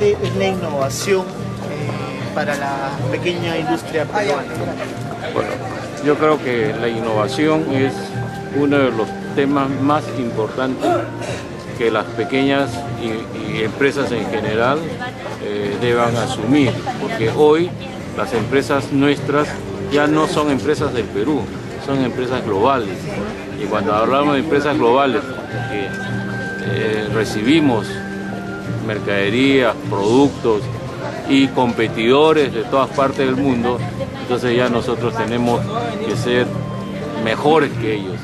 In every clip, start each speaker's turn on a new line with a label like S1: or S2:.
S1: es la innovación eh, para la pequeña industria peruana?
S2: Bueno, yo creo que la innovación es uno de los temas más importantes que las pequeñas y, empresas en general eh, deban asumir, porque hoy las empresas nuestras ya no son empresas del Perú, son empresas globales. Y cuando hablamos de empresas globales, eh, recibimos mercaderías, productos y competidores de todas partes del mundo, entonces ya nosotros tenemos que ser mejores que ellos.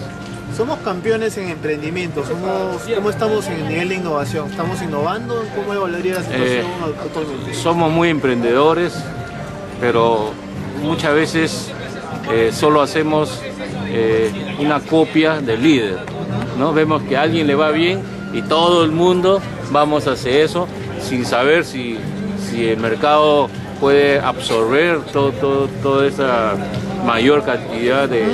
S1: Somos campeones en emprendimiento, somos, ¿cómo estamos en el nivel de innovación? ¿Estamos innovando? ¿Cómo evaluaría la situación eh, actualmente?
S2: Somos muy emprendedores, pero muchas veces eh, solo hacemos eh, una copia del líder. ¿no? Vemos que a alguien le va bien y todo el mundo vamos a hacer eso sin saber si, si el mercado puede absorber todo, toda esa mayor cantidad de,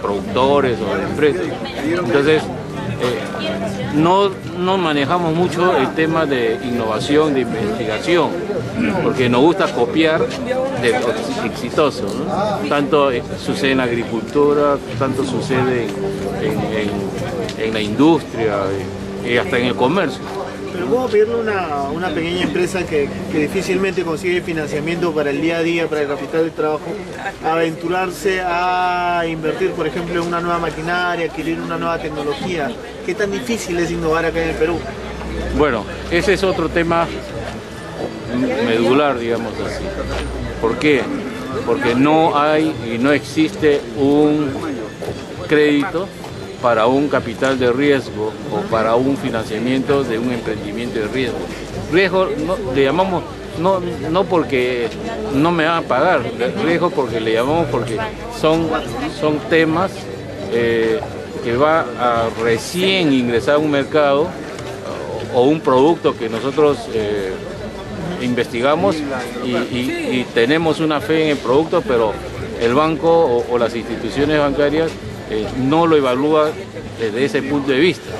S2: productores o de empresas. Entonces, eh, no, no manejamos mucho el tema de innovación, de investigación, porque nos gusta copiar de lo exitoso. Tanto eh, sucede en la agricultura, tanto sucede en, la industria y hasta en el comercio.
S1: Pero ¿cómo pedirle a una, pequeña empresa que, difícilmente consigue financiamiento para el día a día, para el capital de trabajo, aventurarse a invertir, por ejemplo, en una nueva maquinaria, adquirir una nueva tecnología? ¿Qué tan difícil es innovar acá en el Perú?
S2: Bueno, ese es otro tema medular, digamos así. ¿Por qué? Porque no hay y no existe un crédito para un capital de riesgo o para un financiamiento de un emprendimiento de riesgo. Riesgo le llamamos no, no porque no me van a pagar, riesgo porque le llamamos porque son, son temas eh, que va a recién ingresar a un mercado o, un producto que nosotros eh, investigamos y, tenemos una fe en el producto, pero el banco o las instituciones bancarias eh, no lo evalúa desde ese punto de vista.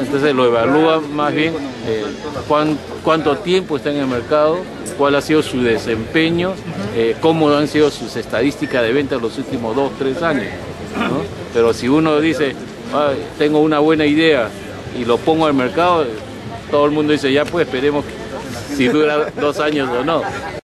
S2: Entonces lo evalúa más bien eh, cuánto tiempo está en el mercado, cuál ha sido su desempeño, eh, cómo han sido sus estadísticas de venta en los últimos dos, tres años. Pero si uno dice, tengo una buena idea y lo pongo al mercado, todo el mundo dice, ya pues esperemos si dura dos años o no.